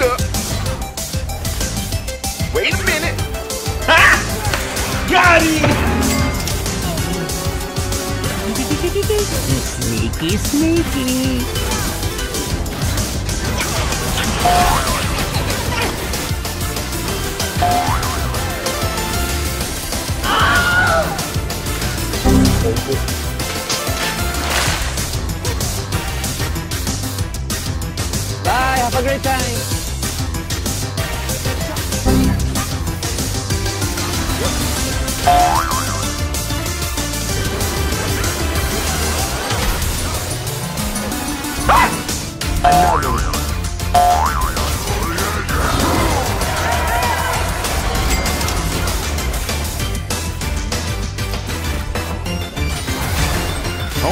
Hold up. Wait a minute. Got him! Sneaky, sneaky. Bye, have a great time.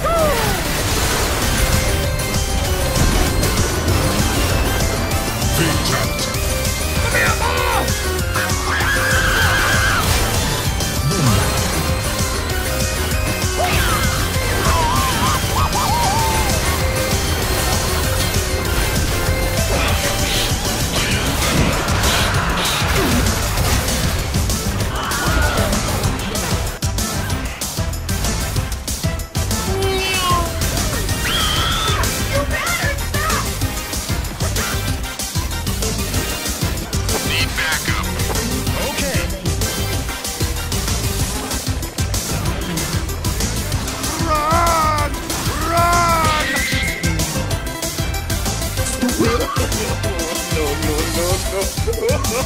Need no,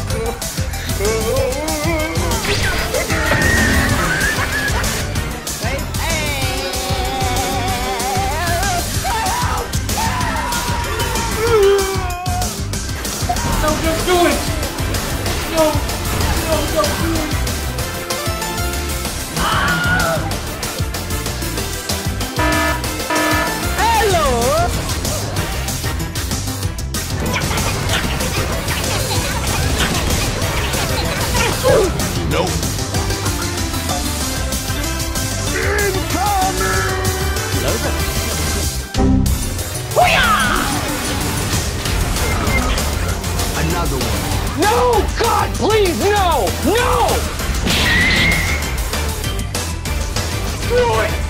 don't do it! No, no, don't do it! Nope. There. Another one. No! God, please, no! No! Screw it!